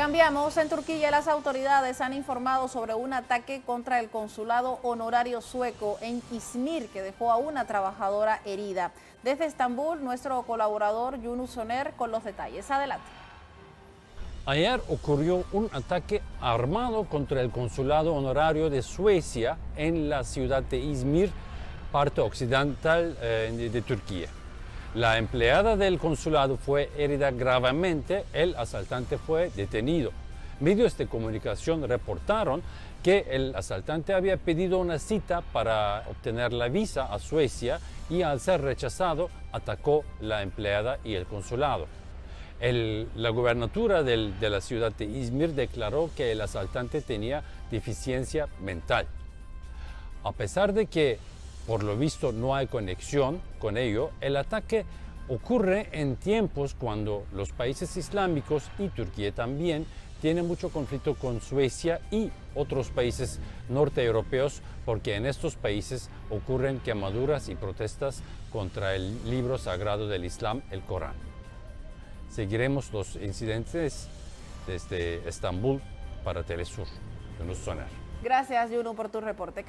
Cambiamos. En Turquía las autoridades han informado sobre un ataque contra el consulado honorario sueco en Izmir que dejó a una trabajadora herida. Desde Estambul, nuestro colaborador Yunus Soner con los detalles. Adelante. Ayer ocurrió un ataque armado contra el consulado honorario de Suecia en la ciudad de Izmir, parte occidental eh, de Turquía. La empleada del consulado fue herida gravemente, el asaltante fue detenido. Medios de comunicación reportaron que el asaltante había pedido una cita para obtener la visa a Suecia y al ser rechazado atacó la empleada y el consulado. la gubernatura de la ciudad de Izmir declaró que el asaltante tenía deficiencia mental. A pesar de que por lo visto no hay conexión con ello, el ataque ocurre en tiempos cuando los países islámicos y Turquía también tienen mucho conflicto con Suecia y otros países norte europeos porque en estos países ocurren quemaduras y protestas contra el libro sagrado del Islam, el Corán. Seguiremos los incidentes desde Estambul para Telesur. Gracias, Juno, por tu reporte.